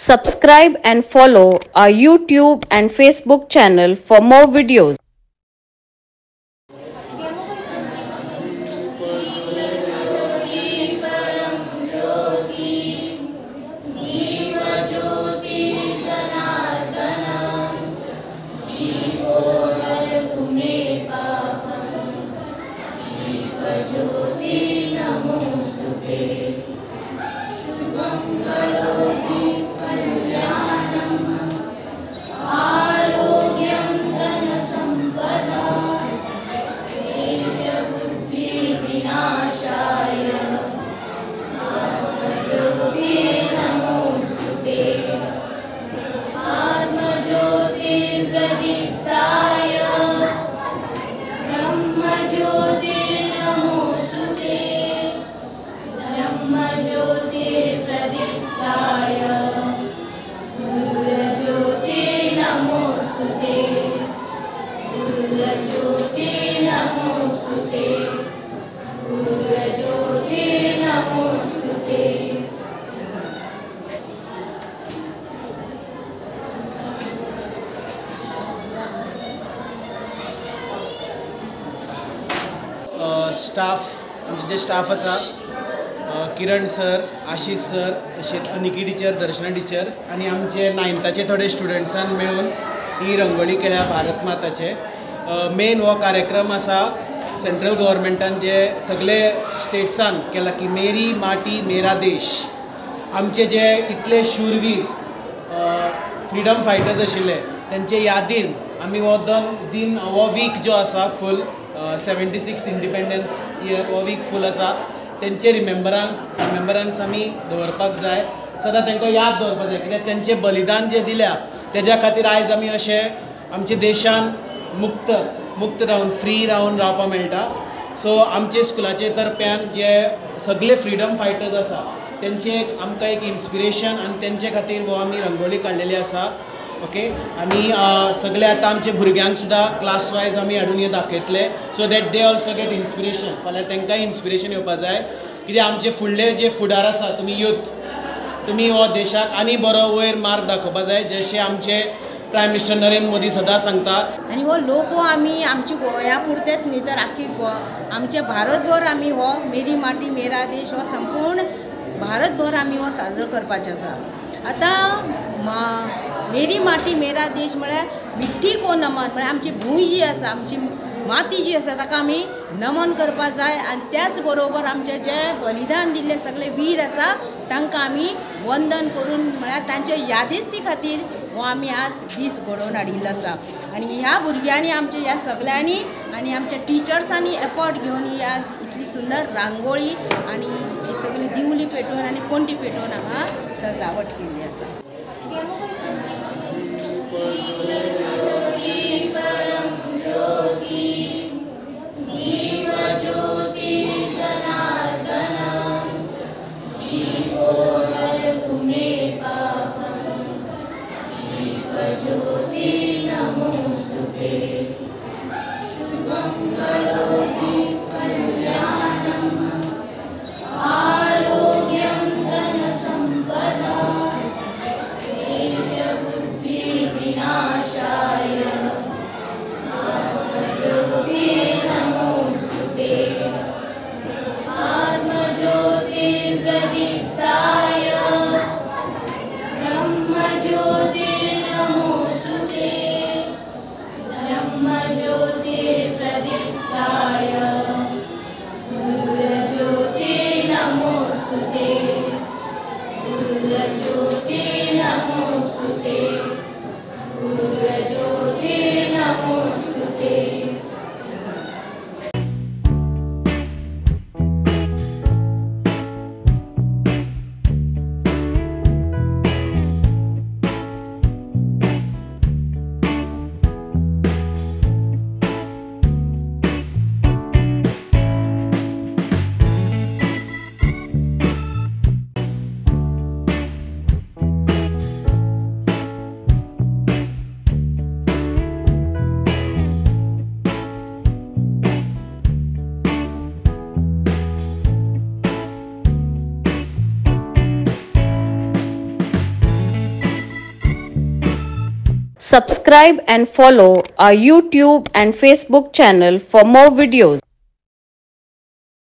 Subscribe and follow our YouTube and Facebook channel for more videos. य ब्रह्म ज्योतिर् नमोस्ते ब्रह्म ज्योतिर्प्रदीप्ताय गुरुज्योतिर् नमोस्ते गुरुज्योतिर् नमोस्ते staff आमचे जे staff आसा किरण sir Ashish sir तशेंच अनिकी टिचर दर्शना teachers आनी आमचे नायन्थाचे थोडे स्टुडंट्सान मेळून ही रंगोळी केल्या भारत माताचे. मेन हो कार्यक्रम आसा सेंट्रल गव्हर्मेंटान जे सगळे स्टेट्सान केला की मेरी माटी मेरा देश. आमचे जे इतले शूरवीर फ्रिडम फायटर्स आशिल्ले तेंचे यादीन आमी हो दन दिन हो वीक जो आसा full seventy six independence year हो वीक फूल आसा तेंचे रिमेंबरान रिमेंबरन्स आमी दवरपाक जाय. सदां तांकां याद दवरपाक जाय. कित्याक तेंचें बलिदान जें दिल्या तेज्या खातीर आयज आमी अशें आमच्या देशान मुक्त मुक्त रावन फ्री रावन रावपाक मेळटा. सो आमचे स्कुलाचे तर्फ्यान जे सगळे फ्रिडम फायटर्स आसा तेंचे एक आमकां एक इन्स्पिरेशन आनी तेंचे खातीर हो आमी रंगोळी काडलेली आसा. ओके आनी सगळे आतां आमचे भुरग्यांक सुद्दां क्लास वायज आमी हाडून हे दाखयतले. So that they also get inspiration फाल्यां तांकांय इन्स्पिरेशन येवपाक जाय. कित्याक आमचे फुडले जे फुडार आसा तुमी यूथ तुमी हो देशाक आनी बरो वयर मार्ग दाखोवपाक जाय जशें आमचे प्रायम मिनिस्टर नरेंद्र मोदी सदां सांगता. आनी हो लोगो आमी आमच्या गोंया पुरतेच न्ही तर आख्खी गो आमचे भारतभर आमी हो मेरी माटी मेरा देश हो संपूर्ण भारतभर आमी हो साजरो करपाचें आसा. आतां मा मेरी माटी मेरा देश म्हळ्यार मिठ्ठी को नमन म्हळ्यार आमची भूंय जी आसा आमची माती जी आसा ताका आमी नमन करपाक जाय आनी त्याच बरोबर आमचे जे बलिदान दिल्ले सगळे वीर आसा तांकां आमी वंदन करून म्हळ्यार तांचे यादिस्ती खातीर हो आमी आज दीस घडोवन हाडिल्लो आसा. आनी ह्या भुरग्यांनी आमच्या ह्या सगळ्यांनी आनी आमच्या टिचर्सांनी एफर्ट घेवन ही आज इतली सुंदर रांगोळी आनी सगळी दिवली पेटोवन आनी कोंटी पेटोवन हांगा सजावट केल्ली आसा ज्योति नमोस्तुते ते ऊर् नमोस्तुते ऊल ज्योते नमो Subscribe and follow our YouTube and Facebook channel for more videos.